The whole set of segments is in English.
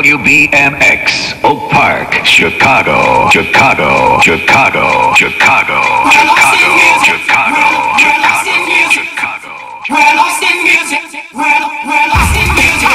WBMX, Oak Park, Chicago, Chicago, Chicago, Chicago, Chicago, Chicago, Chicago, Chicago. We're lost in music. We're, we're lost in music.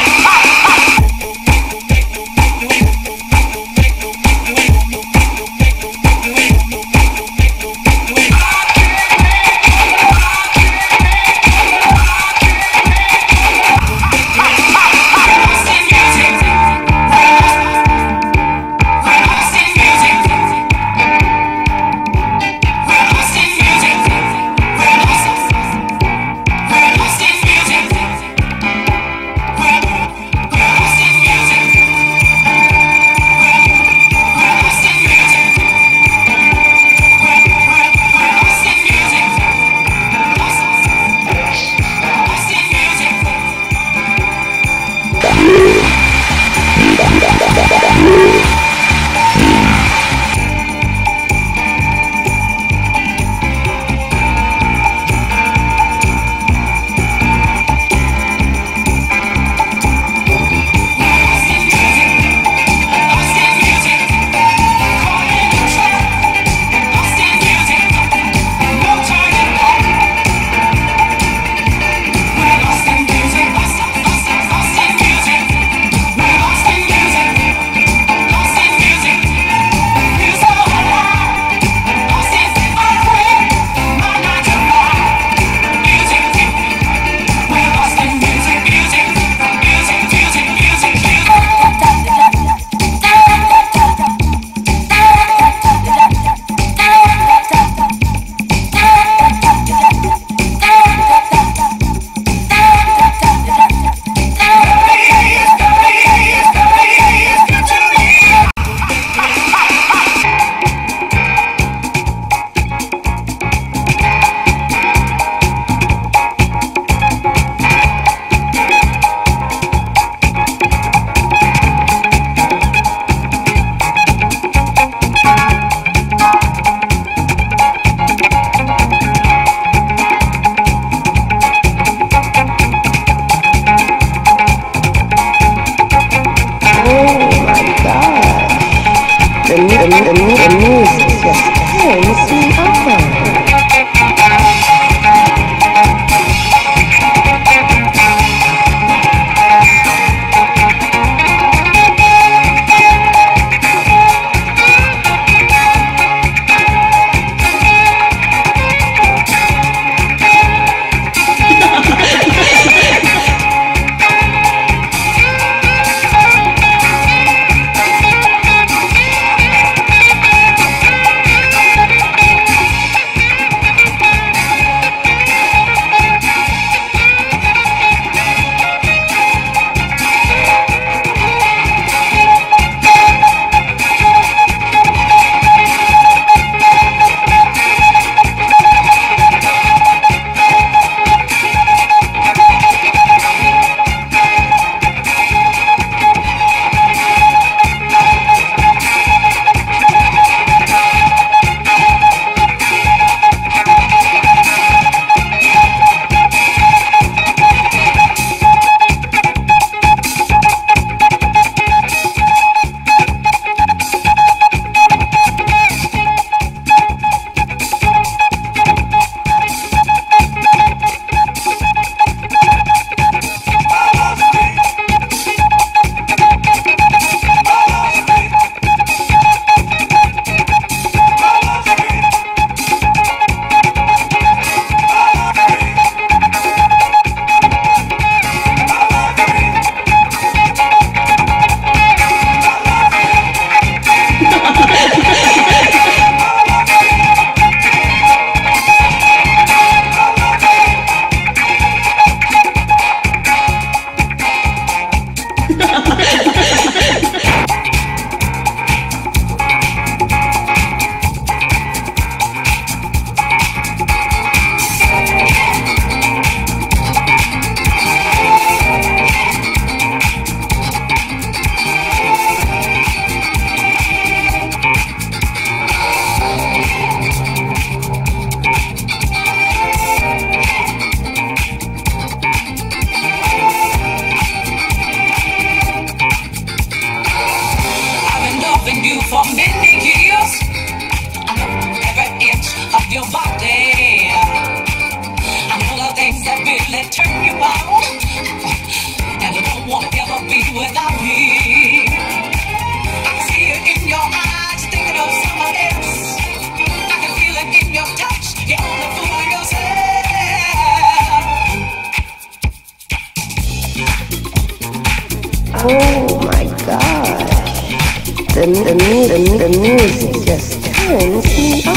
the, the, the, music just turns me on.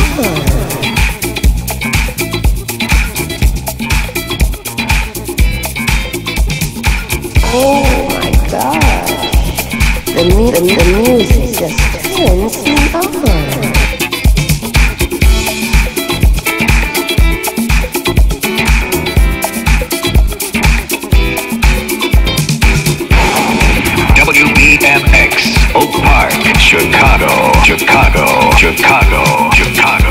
Oh my god. The, the, the music just turns me on. Chicago, Chicago.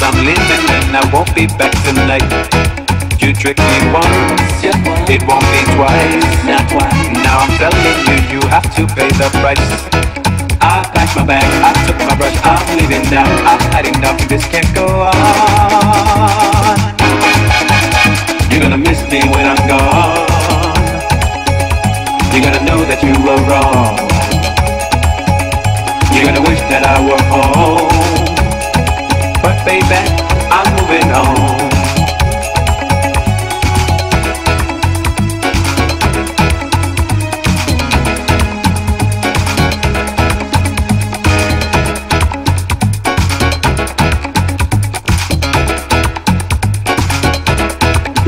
Cause I'm leaving and I won't be back tonight. You tricked me once, it won't be twice. Now I'm telling you, you have to pay the price. I packed my bag, I took my brush, I'm leaving now. I've had enough, this can't go on. You're gonna miss me when I'm gone. You're gonna know that you were wrong. You're gonna wish that I were home. But baby, I'm moving on.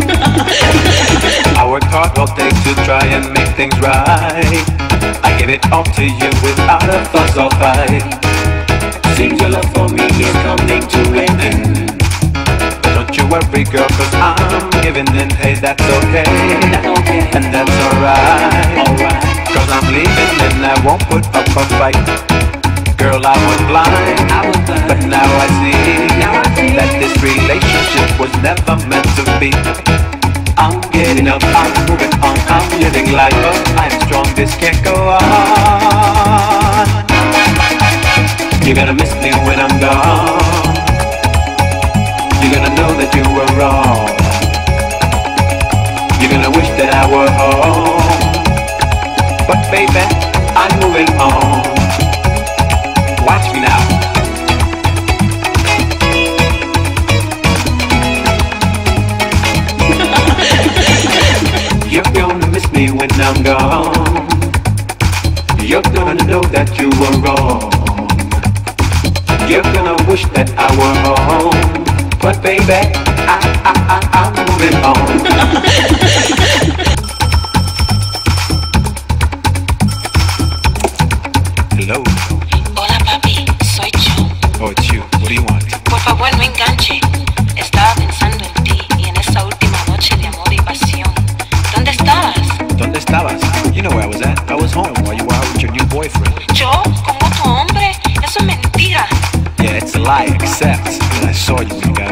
I worked hard all day to try and make things right. I give it all to you without a fuss or fight. Seems your love for me is coming to an end. But don't you worry, girl, cause I'm giving in. Hey, that's okay. And that's alright. Cause I'm leaving and I won't put up a fight. Girl, I was blind, but now I see that this relationship was never meant to be. I'm getting up, I'm moving on, I'm living life up. I'm strong, this can't go on. You're gonna miss me when I'm gone. You're gonna know that you were wrong. You're gonna wish that I were home. But baby, I'm moving on. Watch me now. You're gonna miss me when I'm gone. You're gonna know that you were wrong. You're gonna wish that I were home. But baby, I, I, I, I'm moving on. Hello. Hola papi, soy yo. Oh, it's you. What do you want? Por favor no enganche. Estaba pensando en ti y en esa última noche de amor y pasión. ¿Dónde estabas? ¿Dónde estabas? You know where I was at. I was home while you were out with your new boyfriend. ¿Yo? sets and I saw you, you guys.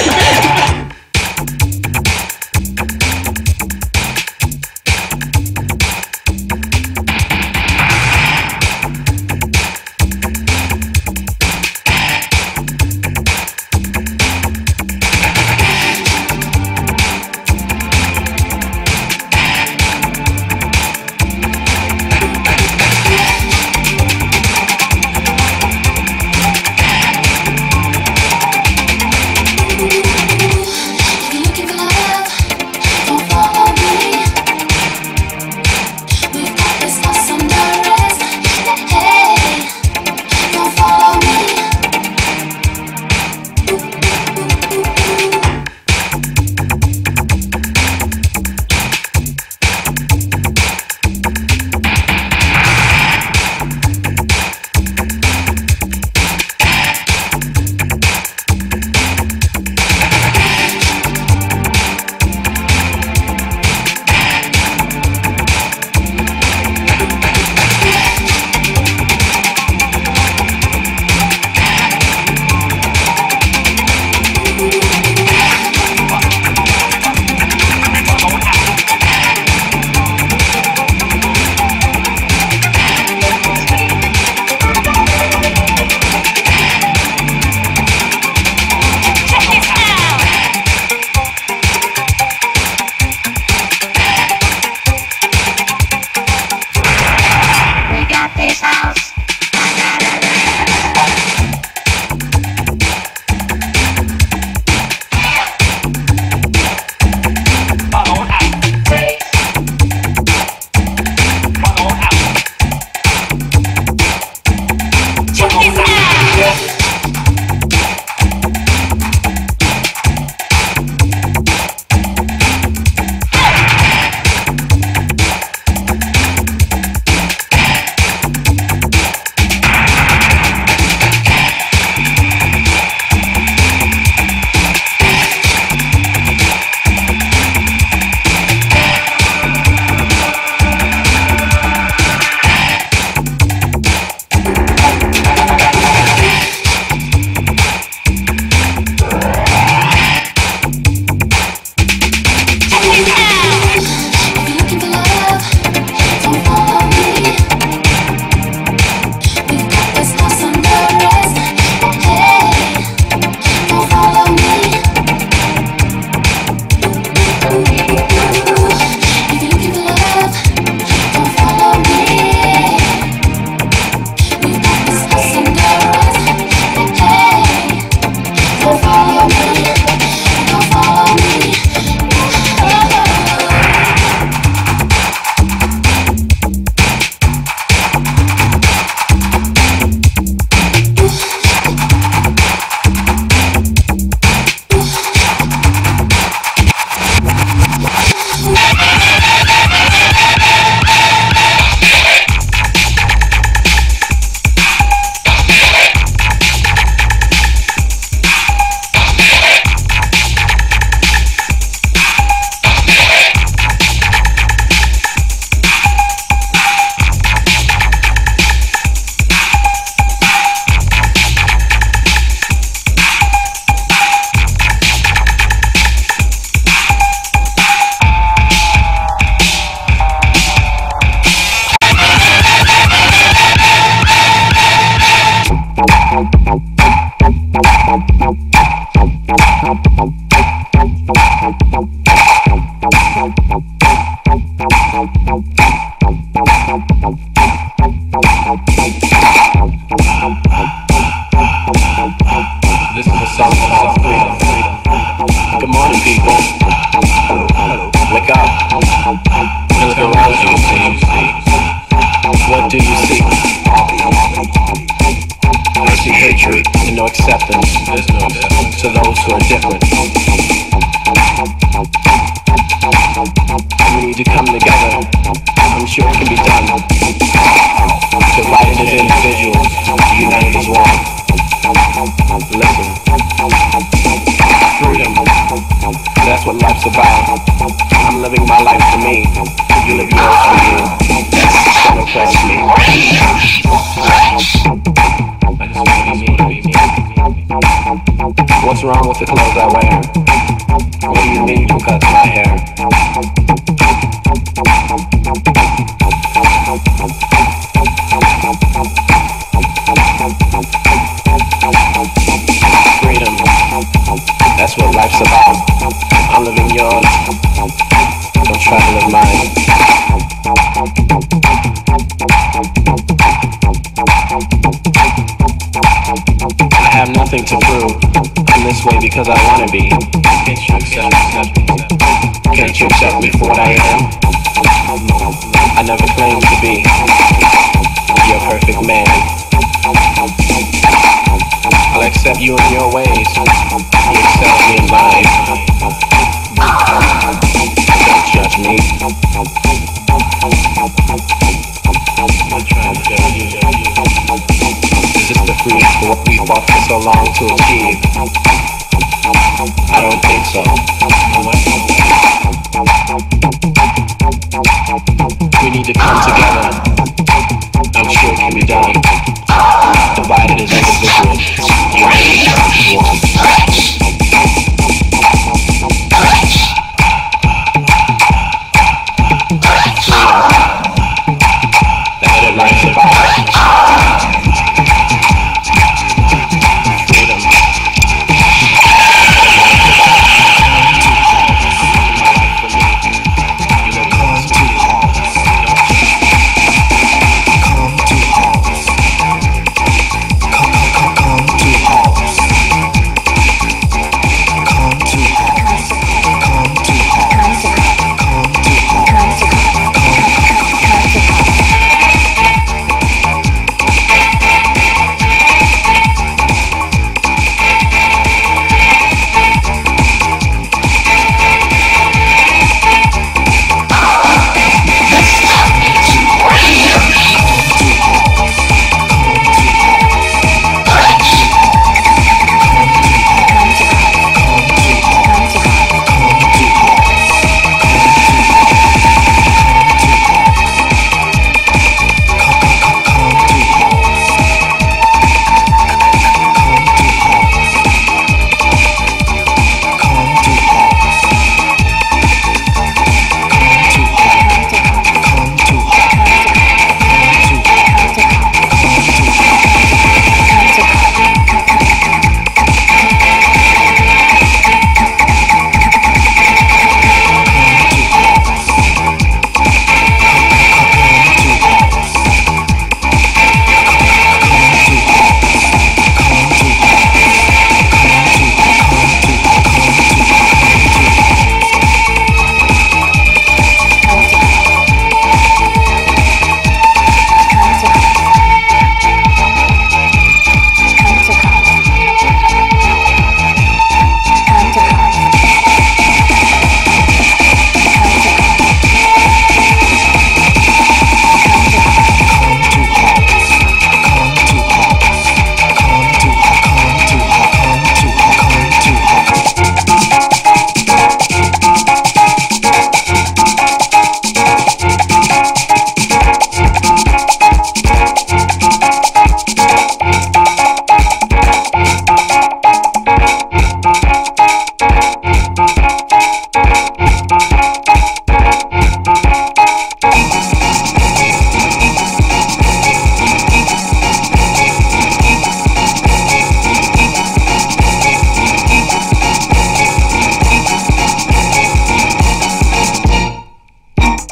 nothing to prove. I'm this way because I wanna be. Can't you accept, me? Can't you accept me for what I am? I never claimed to be your perfect man. I'll accept you in your ways. You accept me in mine. Don't judge me. I'm trying to freedom for what we fought for so long to achieve? I don't think so. We need to come together.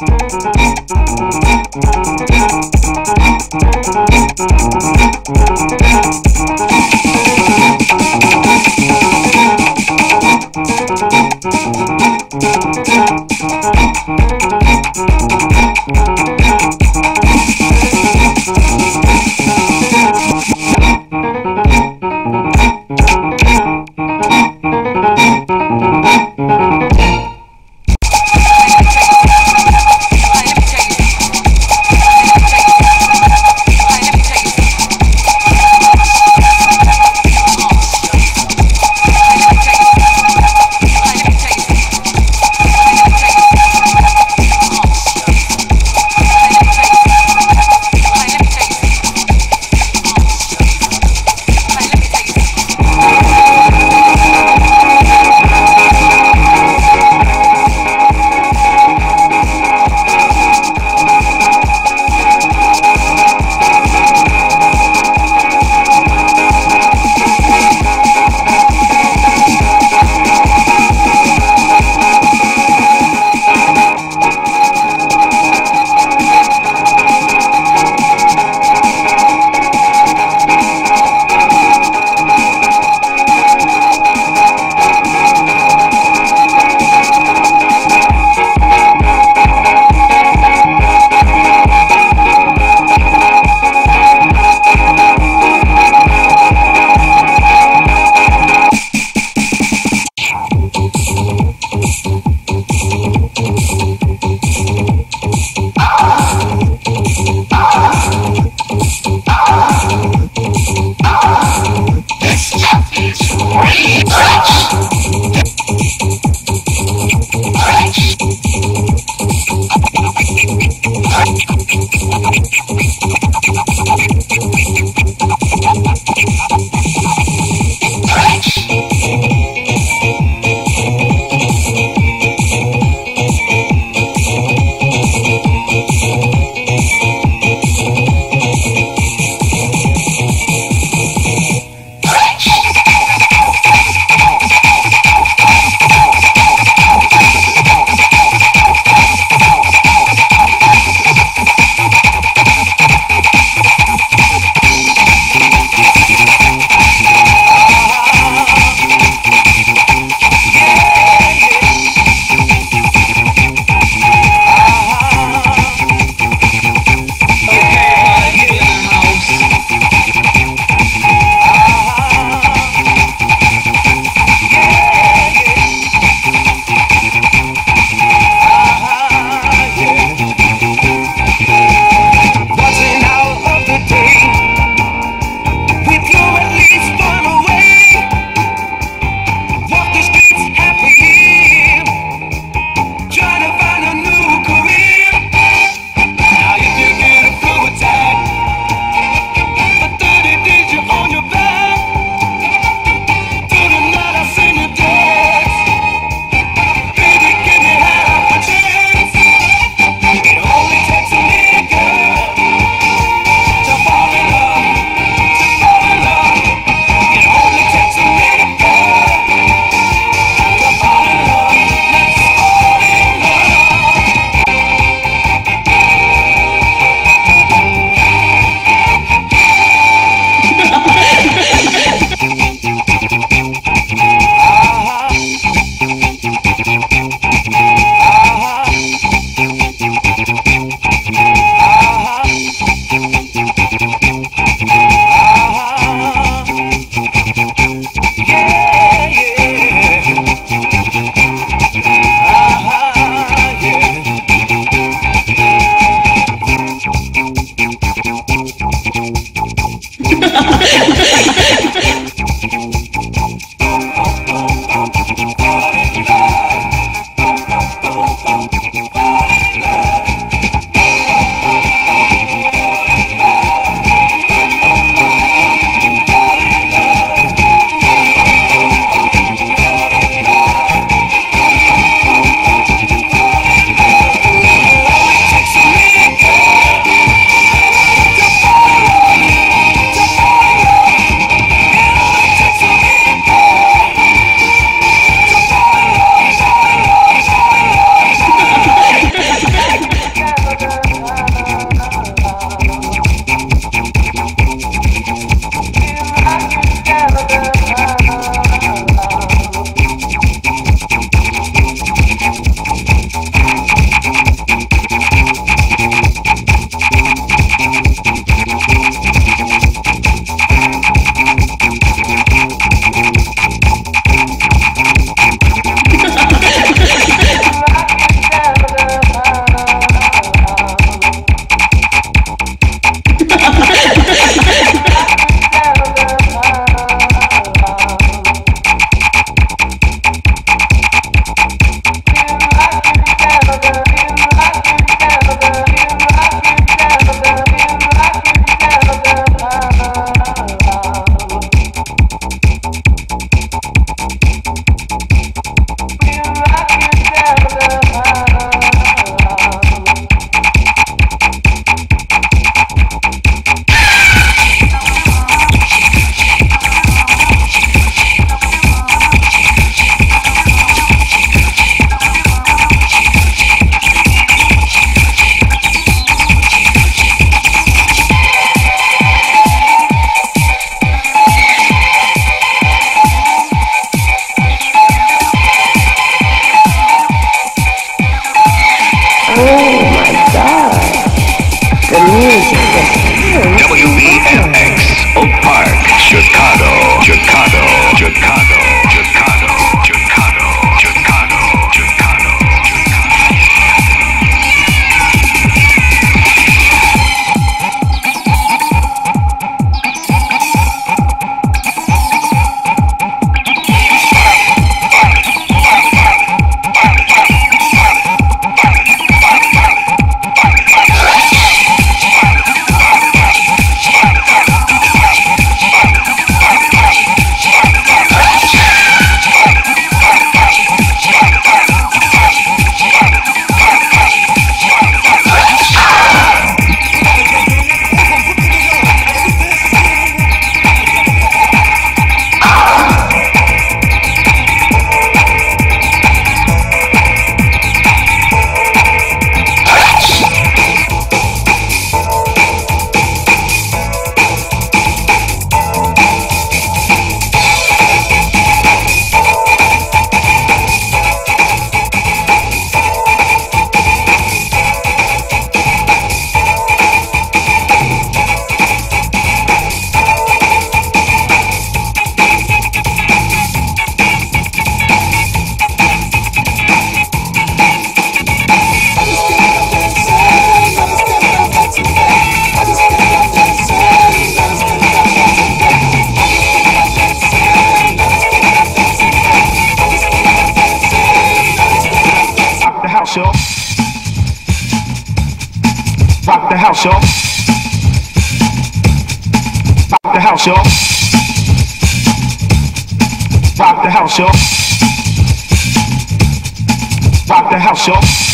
Thank you. Rock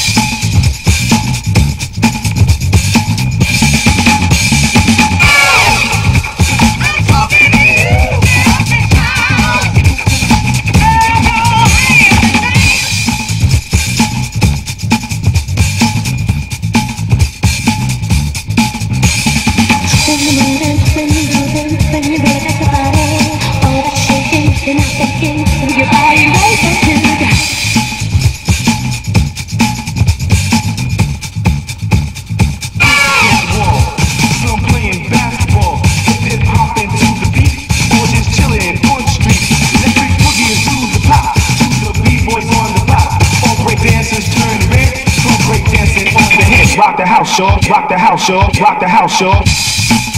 Rock the house, y'all. Rock the house, y'all.